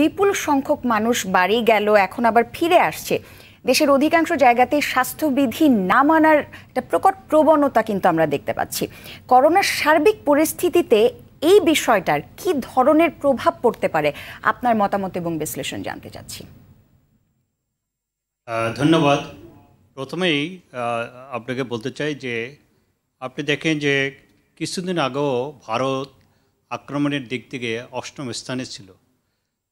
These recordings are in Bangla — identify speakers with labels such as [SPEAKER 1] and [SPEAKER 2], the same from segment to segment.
[SPEAKER 1] বিপুল সংখ্যক মানুষ বাড়ি গেল, এখন আবার ফিরে আসছে। দেশের অধিকাংশ জায়গাতে স্বাস্থ্যবিধি না মানার একটা প্রকট প্রবণতা কিন্তু আমরা দেখতে পাচ্ছি। করোনার সার্বিক পরিস্থিতিতে এই বিষয়টার কি ধরনের প্রভাব পড়তে পারে? আপনার মতামত এবং বিশ্লেষণ জানতে চাচ্ছি।
[SPEAKER 2] ধন্যবাদ। প্রথমেই আপনাকে বলতে চাই যে, আপনি দেখেন যে কিছুদিন আগেও ভারত আক্রমণের দিক থেকে অষ্টম স্থানে ছিল।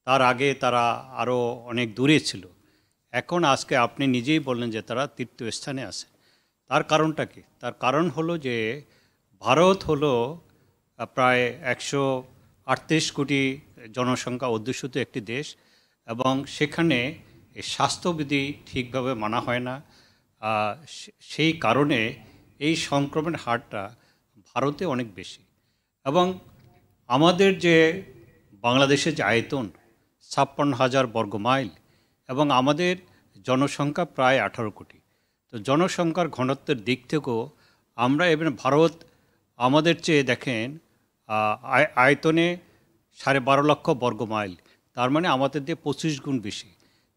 [SPEAKER 2] তার আগে তারা আরও অনেক দূরে ছিল। এখন আজকে আপনি নিজেই বললেন যে তারা তৃতীয় স্থানে আছে। তার কারণটা কি? তার কারণ হলো যে ভারত হলো প্রায় একশো আটত্রিশ কোটি জনসংখ্যা অধ্যুষিত একটি দেশ এবং সেখানে স্বাস্থ্যবিধি ঠিকভাবে মানা হয় না। সেই কারণে এই সংক্রমণের হারটা ভারতে অনেক বেশি। এবং আমাদের যে বাংলাদেশের যে আয়তন ছাপ্পান্ন হাজার বর্গ মাইল এবং আমাদের জনসংখ্যা প্রায় আঠারো কোটি। তো জনসংখ্যার ঘনত্বের দিক থেকেও আমরা এবার ভারত আমাদের চেয়ে দেখেন আয়তনে সাড়ে বারো লক্ষ বর্গ মাইল। তার মানে আমাদের দিয়ে পঁচিশ গুণ বেশি।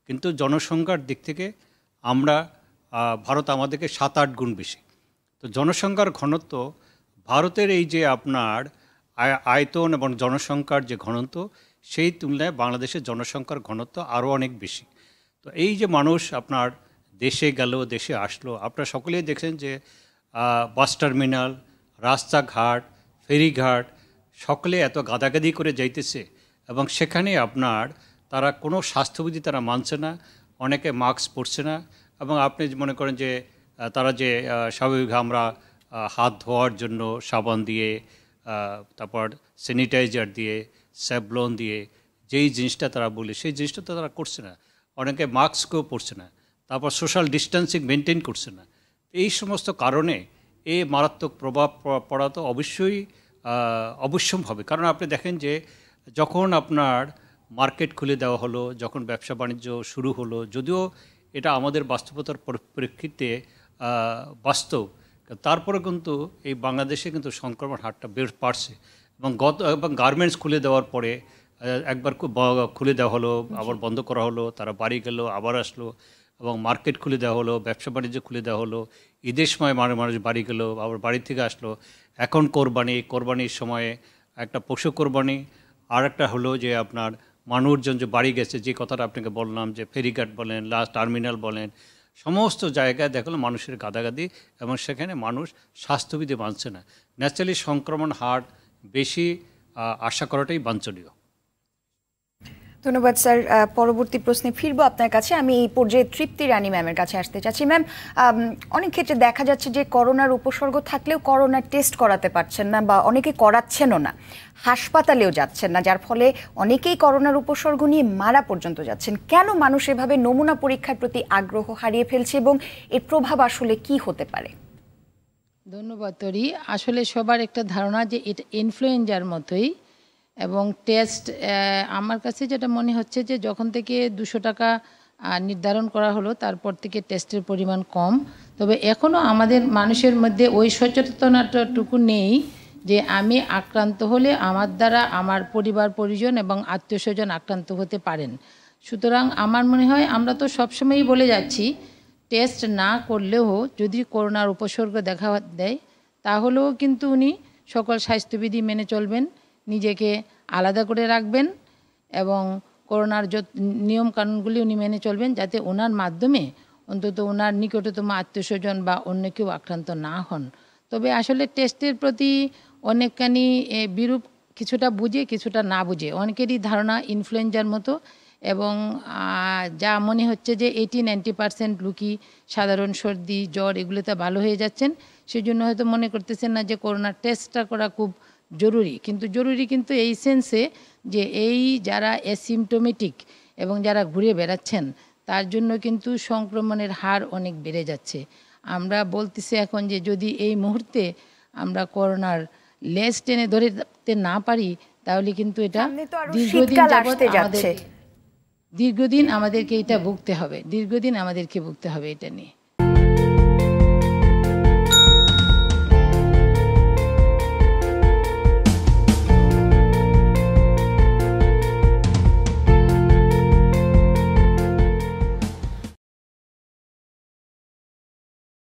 [SPEAKER 2] কিন্তু জনসংখ্যার দিক থেকে আমরা ভারত আমাদেরকে সাত আট গুণ বেশি। তো জনসংখ্যার ঘনত্ব ভারতের এই যে আপনার আয়তন এবং জনসংখ্যার যে ঘনত্ব সেই তুলনায় বাংলাদেশের জনসংখ্যার ঘনত্ব আরও অনেক বেশি। তো এই যে মানুষ আপনার দেশে গেল, দেশে আসলো, আপনারা সকলেই দেখছেন যে বাস টার্মিনাল, রাস্তাঘাট, ফেরিঘাট, সকলে এত গাদাগাদি করে যাইতেছে এবং সেখানে আপনার তারা কোনো স্বাস্থ্যবিধি তারা মানছে না, অনেকে মাস্ক পরছে না এবং আপনি মনে করেন যে তারা যে স্বাভাবিক আমরা হাত ধোয়ার জন্য সাবান দিয়ে তারপর স্যানিটাইজার দিয়ে স্যাবলন দিয়ে, যেই জিনিসটা তারা বলে, সেই জিনিসটা তো তারা করছে না। অনেকে মাস্কও পরছে না। তারপর সোশ্যাল ডিস্টেন্সিং মেনটেন করছে না। এই সমস্ত কারণে এই মারাত্মক প্রভাব পড়া তো অবশ্যই অবশ্যম্ভাবে কারণ আপনি দেখেন যে, যখন আপনার মার্কেট খুলে দেওয়া হলো, যখন ব্যবসা বাণিজ্য শুরু হলো, যদিও এটা আমাদের বাস্তবতার পরিপ্রেক্ষিতে বাস্তব তারপরে কিন্তু এই বাংলাদেশে কিন্তু সংক্রমণ হারটা বের পারছে এবং গত এবং গার্মেন্টস খুলে দেওয়ার পরে একবার খুলে দেওয়া হলো, আবার বন্ধ করা হলো, তারা বাড়ি গেল, আবার আসলো এবং মার্কেট খুলে দেওয়া হলো, ব্যবসা বাণিজ্য খুলে দেওয়া হলো ঈদের সময় মানুষ মানুষ বাড়ি গেল, আবার বাড়ি থেকে আসলো। এখন কোরবানি, কোরবানির সময়ে একটা পশু কোরবানি আর একটা হলো যে আপনার মানুষজন যে বাড়ি গেছে, যে কথাটা আপনাকে বললাম যে ফেরিঘাট বলেন, লাস্ট টার্মিনাল বলেন সমস্ত জায়গায় দেখল মানুষের গাদাগাদি, এবং সেখানে মানুষ স্বাস্থ্যবিধি মানছে না। ন্যাচারালি সংক্রমণ হার বেশি আশা করাটাই বাঞ্ছনীয়।
[SPEAKER 1] ধন্যবাদ, স্যার। পরবর্তী প্রশ্নে ফিরবো আপনার কাছে। আমি এই পর্যায়ে তৃপ্তি রানী ম্যামের কাছে আসতে চাচ্ছি। ম্যাম অনেক ক্ষেত্রে দেখা যাচ্ছে যে করোনার উপসর্গ থাকলেও করোনার টেস্ট করাতে পারছেন না বা অনেকে করাচ্ছেনও না, হাসপাতালেও যাচ্ছেন না, যার ফলে অনেকেই করোনার উপসর্গ নিয়ে মারা পর্যন্ত যাচ্ছেন। কেন মানুষ এভাবে নমুনা পরীক্ষার প্রতি আগ্রহ হারিয়ে ফেলছে এবং এর প্রভাব আসলে কি হতে পারে?
[SPEAKER 3] ধন্যবাদ, তরি। আসলে সবার একটা ধারণা যে এটা ইনফ্লুয়েঞ্জার মতোই। এবং টেস্ট আমার কাছে যেটা মনে হচ্ছে যে যখন থেকে দুশো টাকা নির্ধারণ করা হলো, তারপর থেকে টেস্টের পরিমাণ কম। তবে এখনও আমাদের মানুষের মধ্যে ওই সচেতনতাটুকু নেই যে আমি আক্রান্ত হলে আমার দ্বারা আমার পরিবার, পরিজন এবং আত্মীয় স্বজন আক্রান্ত হতে পারেন। সুতরাং আমার মনে হয় আমরা তো সবসময়ই বলে যাচ্ছি টেস্ট না করলেও যদি করোনার উপসর্গ দেখা দেয়, তাহলেও কিন্তু উনি সকল স্বাস্থ্যবিধি মেনে চলবেন। নিজেকে আলাদা করে রাখবেন এবং করোনার যত নিয়মকানুনগুলি উনি মেনে চলবেন যাতে ওনার মাধ্যমে অন্তত ওনার নিকটতম আত্মীয় স্বজন বা অন্য কেউ আক্রান্ত না হন। তবে আসলে টেস্টের প্রতি অনেকখানি বিরূপ কিছুটা বুঝে, কিছুটা না বুঝে। অনেকেরই ধারণা ইনফ্লুয়েঞ্জার মতো এবং যা মনে হচ্ছে যে এইটি নাইনটি পার্সেন্ট লুকি সাধারণ সর্দি, জ্বর এগুলোতে ভালো হয়ে যাচ্ছেন সেই জন্য হয়তো মনে করতেছেন না যে করোনার টেস্টটা করা খুব জরুরি। কিন্তু জরুরি কিন্তু এই সেন্সে যে এই যারা অ্যাসিমটোমেটিক এবং যারা ঘুরে বেড়াচ্ছেন তার জন্য কিন্তু সংক্রমণের হার অনেক বেড়ে যাচ্ছে। আমরা বলতেছি এখন যে যদি এই মুহূর্তে আমরা করোনার লেস টেনে ধরতে না পারি তাহলে কিন্তু এটা দীর্ঘদিন আমাদের দীর্ঘদিন আমাদেরকে এটা ভুগতে হবে। দীর্ঘদিন আমাদেরকে ভুগতে হবে এটা নিয়ে।